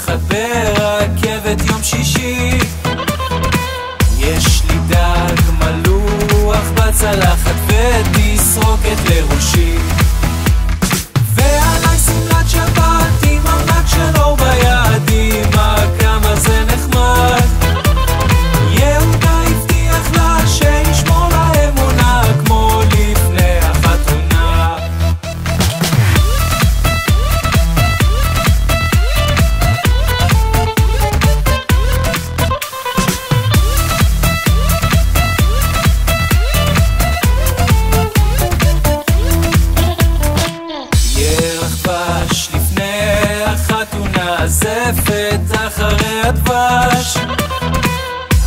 أخذت דבש.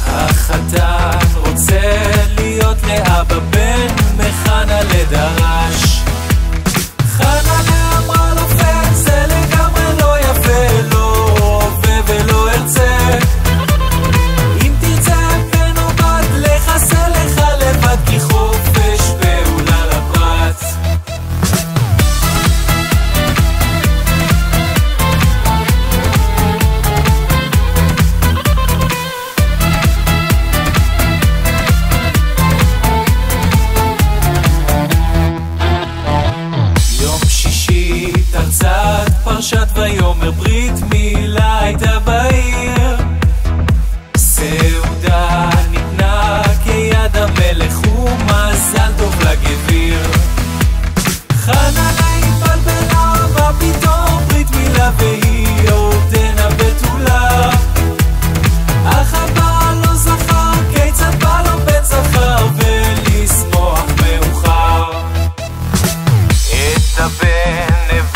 החתן רוצה להיות לאבא בן מחנה לדרך have been